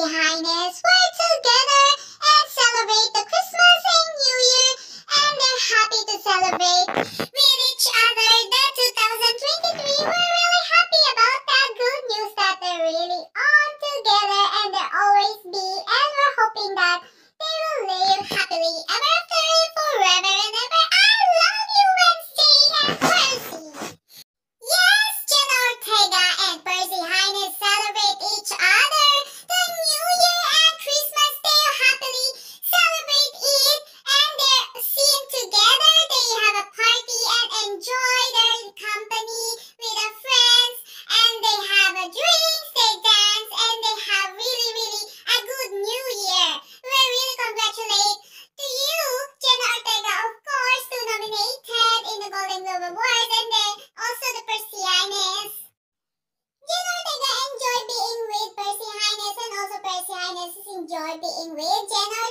Your Highness, we're together and celebrate the Christmas and New Year, and they're happy to celebrate with each other the 2023. We're really happy about that good news that they're really all together and they'll always be, and we're hoping that they will live happily ever and the rewards and then also the Percy Hynes. Jenna Ortega enjoy being with Percy Hynes and also Percy Hynes enjoy being with General.